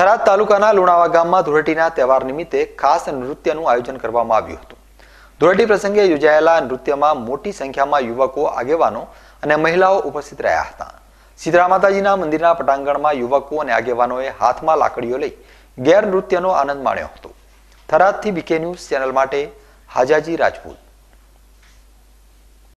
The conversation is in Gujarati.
થરાદ તાલુકાના લુણાવા ગામમાં ધૂળેટીના તહેવાર નિમિત્તે ખાસ નૃત્યનું આયોજન કરવામાં આવ્યું હતું. ધૂળેટી પ્રસંગે યોજાયેલા નૃત્યમાં મોટી સંખ્યામાં યુવકો, આગેવાનો અને મહિલાઓ ઉપસ્થિત રહ્યા હતા. સીતરા માતાજીના મંદિરના પટાંગણમાં યુવકો અને આગેવાનોએ હાથમાં લાકડીઓ લઈ ગેર નૃત્યનો આનંદ માણ્યો હતો. થરાદથી બીકે ન્યૂઝ ચેનલ માટે હાજાજી રાજપૂત.